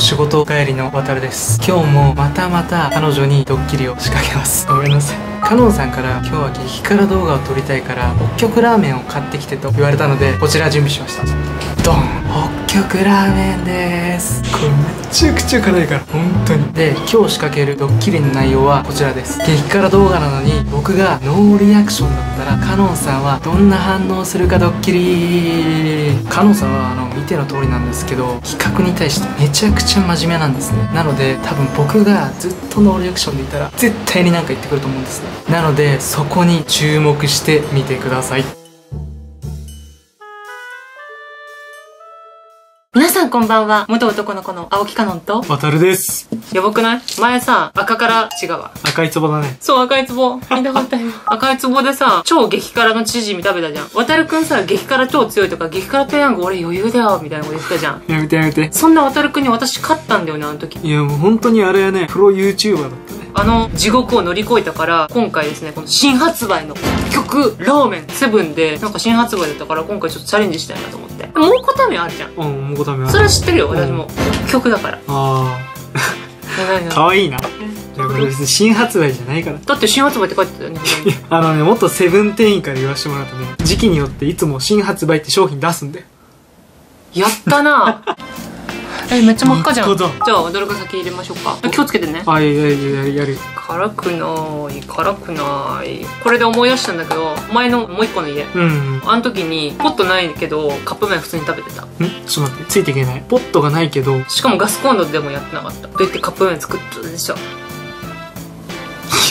仕事帰りの渡るです。今日もまたまた彼女にドッキリを仕掛けます。ごめんなさい。カノンさんから今日は激辛動画を撮りたいから北極ラーメンを買ってきてと言われたのでこちら準備しました。ドン。北極ラーメンです。めちゃくちゃ辛いから本当に。で今日仕掛けるドッキリの内容はこちらです。激辛動画なのに僕がノーリアクションだったらカノンさんはどんな反応するかドッキリ。カノンさんはあの見ての通りなんですけど企画に対してめちゃくちゃ真面目なんですね。なので多分僕がずっとノーリアクションでいたら絶対に何か言ってくると思うんですね。なのでそこに注目してみてください。さんこんばんは。元男の子の青木かのんと、渡るですやばくない？前さ、赤から違うわ。赤い壺だねそう、赤い壺。見たかったよ。赤い壺でさ、超激辛のチヂミ食べたじゃん。渡るくんさ、激辛超強いとか、激辛ペヤング俺余裕だよ、みたいなこと言ってたじゃん。やめてやめてそんな渡るくんに私勝ったんだよね、あの時。いやもう本当にあれはねプロ YouTuber だったねあの地獄を乗り越えたから、今回ですね、この新発売の曲ラーメンセブンで、なんか新発売だったから、今回ちょっとチャレンジしたいなと思って。蒙古タンメンあるじゃん。うんもうダメそれは知ってるよ、私も。曲だから。ああかわいいな。いやこれ別に新発売じゃないから。だって新発売って書いてたよね。あのね元セブンテインから言わせてもらうとね。時期によっていつも新発売って商品出すんだよ。やったな え、めっちゃ真っ赤じゃん。じゃあ、どれか先入れましょうか。気をつけてね。あいやいやいややる辛くない、辛くない。これで思い出したんだけど、前のもう一個の家。うんあの時に、ポットないけど、カップ麺普通に食べてた。ん？ちょっと待ってついていけないポットがないけどいしかもガスコンロでもやってなかった。どうやってカップ麺作ったでしょ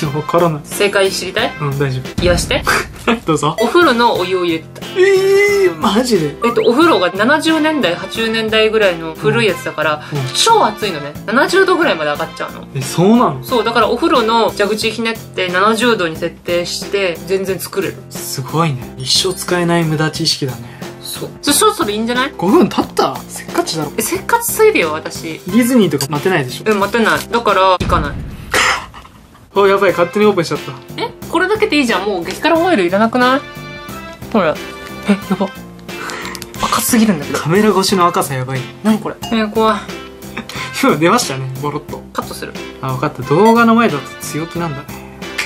やわからない正解知りたい？うん大丈言わして。夫 どうぞお風呂のお湯を入れてた。ええー、マジで？えっと、お風呂が70年代、80年代ぐらいの古いやつだから、うん超熱いのね。70度ぐらいまで上がっちゃうの。えそうなの？そう、だからお風呂の蛇口ひねって70度に設定して全然作れる。すごいね一生使えない無駄知識だねそう。そそろそろいいんじゃない？5分経った？せっかちだろえ、せっかちすぎるよ、私。ディズニーとか待てないでしょえ、待てない。だから、行かない。おやばい勝手にオープンしちゃったえ、これだけでいいじゃん。もう激辛オイルいらなくない？ほら。え、やば。赤すぎるんだけど。カメラ越しの赤さやばい。何これ？えー、怖い。今出ましたねボロッと。カットする。あ分かった。動画の前だと強気なんだね。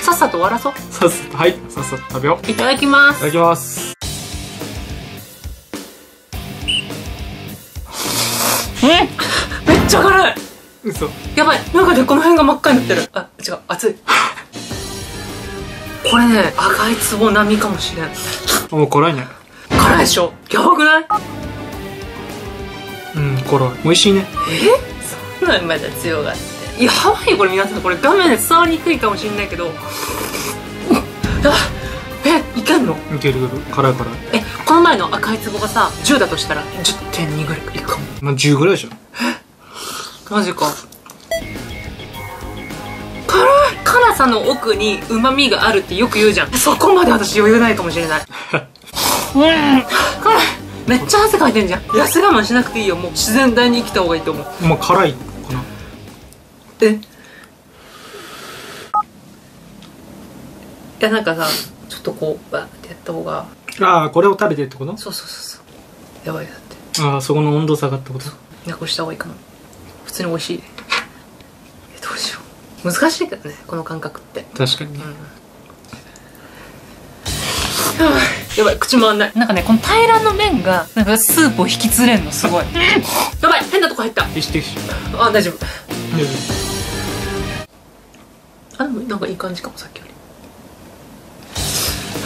さっさと終わらそう。さっさと。はい。さっさと食べよう。いただきます。いただきます。うんめっちゃ辛い。嘘。やばい。なんかねこの辺が真っ赤になってる。あ違う。熱いこれね赤い壺並みかもしれん。もう辛いね。辛いでしょ？やばくない？うん辛い。美味しいね。え？そんなんまだ強がって。いやハワイこれ皆さんこれ画面で伝わりにくいかもしれないけど。あえいけんの？いけるいける。辛い辛い。えこの前の赤い壺がさ10だとしたら。10.2ぐらいいくか。もまあ10ぐらいでしょ。マジか辛さの奥に旨味があるってよく言うじゃん。そこまで私余裕ないかもしれない。うん。めっちゃ汗かいてんじゃん。痩せ我慢しなくていいよ。もう自然体に生きた方がいいと思う。まあ辛いかな。え？いやなんかさちょっとこうバーってやった方が。ああこれを食べてってこと？そうそうそうそう。やばいだって。ああそこの温度差がってこと？なくした方がいいかも。普通に美味しい難しいけどねこの感覚って。確かにね。やばい口回んない。なんかねこの平らの麺がなんかスープを引き連れんのすごい。やばい変なとこ入った。ティッシュティッシュあ大丈夫。いやあでもなんかいい感じかもさっきより。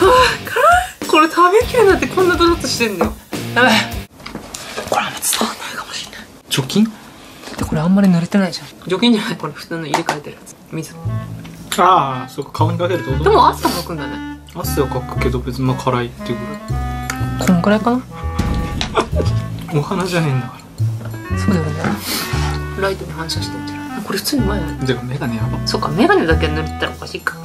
はあ辛い。これ食べきれなってこんなドロッとしてんだよ。やばい。これあんま伝わんないかもしれない。除菌でこれあんまり濡れてないじゃん。除菌じゃないこれ普通の入れ替えてるやつ。水。ああそこ顔にかけるってこと？でも汗かくんだね。汗をかくけど別にまあ辛いっていうぐらいこんくらいかな？お花じゃねえんだかそうだよね。ライトに反射してんじゃん。これ普通に前らでもメガネやばそっかメガネだけ塗ったらおかしいか。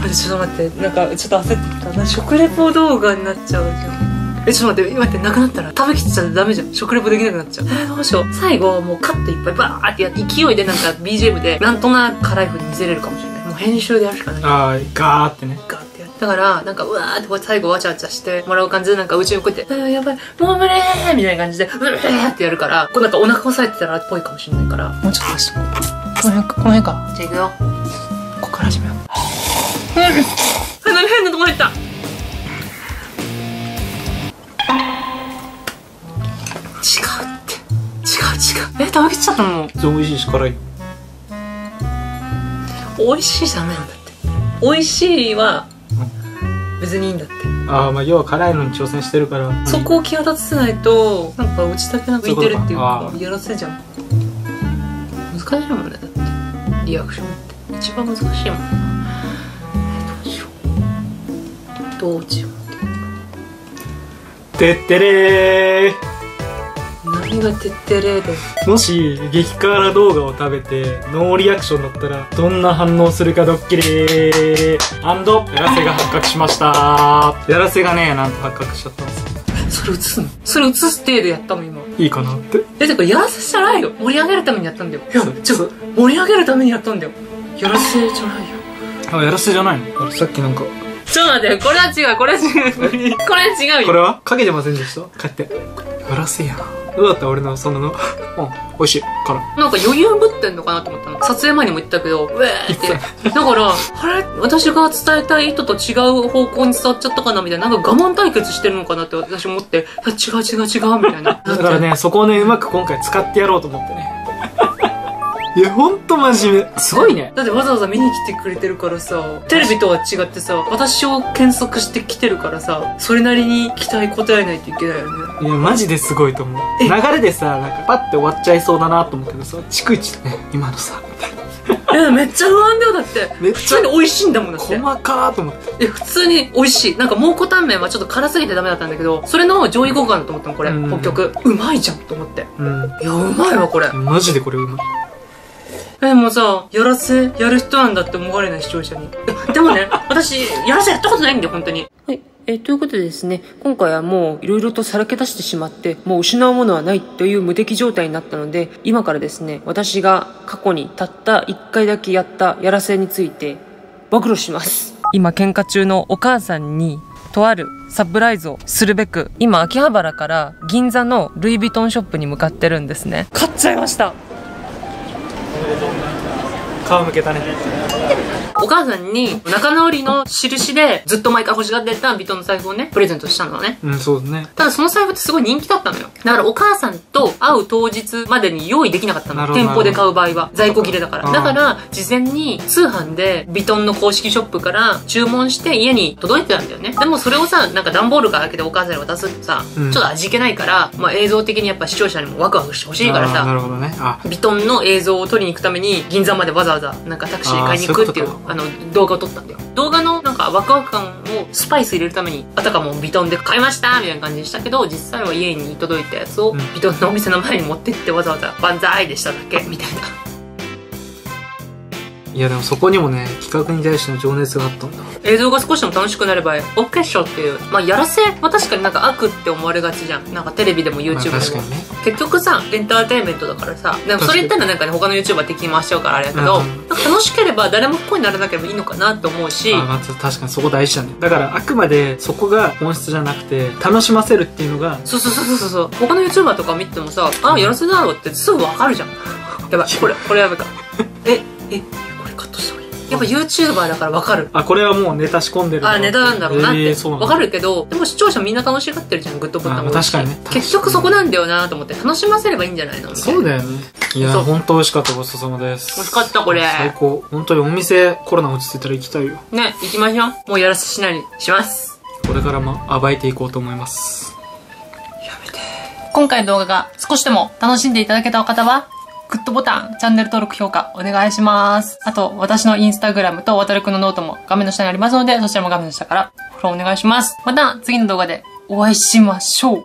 あれちょっと待ってなんかちょっと焦ってきたな食レポ動画になっちゃうじゃんえちょっと待って待ってなくなったら食べきっちゃダメじゃん。食レポできなくなっちゃう。えーどうしよう。最後もうカットいっぱいバーってやって勢いでなんか BGM でなんとなく辛い風に見せれるかもしれない。もう編集でやるしかない。ああガーってね。ガーってやだからなんかうわーってこう最後わちゃわちゃしてもらう感じでなんかうちにこうやって「あーやばい。もう無理ー!」みたいな感じで「うるー!」ってやるからこうなんかお腹押さえてたらっぽいかもしれないから。もうちょっと出してこの辺かこの辺か。じゃあいくよ。ここから始めよう。鼻に変なところに行ったえ食べちゃったの？美味しいし辛い。美味しいじゃないんだって。美味しいは別にいいんだって。ああまあ要は辛いのに挑戦してるから。そこを際立たせないとなんかうちだけなんか浮いてるっていうかやらせじゃん。難しいもんねだって。リアクションって。一番難しいもんどうしよう。どうしようてってれー何がてってれもし激辛動画を食べてノーリアクションだったらどんな反応するかドッキリ。アンドやらせが発覚しました。やらせがねなんと発覚しちゃった。んですそれ映すの？それ映す体でやったの今。いいかなって。えてかやらせじゃないよ。盛り上げるためにやったんだよ。いやちょ盛り上げるためにやったんだよ。やらせじゃないよ。あやらせじゃないの？さっきなんか。ちょっと待ってこれは違うこれは違う。これは違うよ。これは？かけてませんでした？こうやって。やらせやどうだった俺のそのの？うん美味しい辛なんか余裕ぶってんのかなと思ったの。撮影前にも言ったけど、ウェーって。だから、あれ？私が伝えたい意図と違う方向に伝わっちゃったかなみたいな。なんか我慢対決してるのかなって私思って、いや違う違う違うみたいな。だからねそこをねうまく今回使ってやろうと思ってねいやほんと真面目すごいねだってわざわざ見に来てくれてるからさ、テレビとは違ってさ、私を検索してきてるからさ、それなりに期待答えないといけないよね。いやマジですごいと思うえ？流れでさなんかパッて終わっちゃいそうだなと思うけどさ逐一ね今のさえ、めっちゃ不安だよ、だって。めっちゃ普通に美味しいんだもんだって。細かーと思ってえ、普通に美味しい。なんか蒙古タンメンはちょっと辛すぎてダメだったんだけど、それの上位互換だと思ったの、これ。うん北極。うまいじゃんと思って。うんいや、うまいわ、これ。マジでこれうまいえ、もうさ、やらせ、やる人なんだって思われない視聴者に。えでもね、私、やらせやったことないんだよ、本当に。はい。えということでですね、今回はもういろいろとさらけ出してしまって、もう失うものはないという無敵状態になったので、今からですね、私が過去にたった1回だけやったやらせについて暴露します。今喧嘩中のお母さんに、とあるサプライズをするべく、今秋葉原から銀座のルイ・ヴィトンショップに向かってるんですね。買っちゃいました皮むけたね。お母さんに仲直りの印でずっと前から欲しがってたビトンの財布をね、プレゼントしたのね。うんそうだねただその財布ってすごい人気だったのよ。だからお母さんと会う当日までに用意できなかったの。店舗で買う場合は。在庫切れだから。うんだから、事前に通販でビトンの公式ショップから注文して家に届いてたんだよね。でもそれをさ、なんか段ボールから開けてお母さんに渡すってさ、うんちょっと味気ないから、まあ映像的にやっぱ視聴者にもワクワクしてほしいからさ、なるほどねあビトンの映像を撮りに行くために銀座までわざわざなんかタクシーで買いに行くっていうあの動画を撮ったんだよ動画のなんかワクワク感をスパイス入れるためにあたかもビトンで買いましたみたいな感じにしたけど実際は家に届いたやつをうんビトンのお店の前に持ってってわざわざ万歳でしただけみたいな。いやでもそこにもね企画に対しての情熱があったんだ。映像が少しでも楽しくなれば OK っしょっていうまあやらせは確かになんか悪って思われがちじゃん。なんかテレビでも YouTube でも、まあ確かにね。結局さエンターテインメントだからさでもそれ言ったらなんかね他の YouTuber 敵に回しちゃうからあれだけど、うん楽しければ誰も不幸にならなければいいのかなって思うし。あまあ確かにそこ大事だね。だからあくまでそこが本質じゃなくて楽しませるっていうのが。そうそうそうそうそう。他の YouTuber とか見てもさあやらせだろうってすぐわかるじゃん。やばいこれこれやばいか。ええやっぱ YouTuber だからわかる。あこれはもうネタ仕込んでるあネタなんだろうなって。わかるけどでも視聴者みんな楽しがってるじゃんグッドボタンもあ確かにね。結局そこなんだよなと思って。楽しませればいいんじゃないのそうだよね。いや本当美味しかったごちそうさまです。美味しかったこれ。最高。本当にお店コロナ落ち着いたら行きたいよ。ね行きましょう。もうやらせしないにします。これからも暴いていこうと思います。今回の動画が少しでも楽しんでいただけた方は、グッドボタン、チャンネル登録、評価お願いします。あと、私のインスタグラムと渡るくんのノートも画面の下にありますので、そちらも画面の下からフォローお願いします。また、次の動画でお会いしましょう。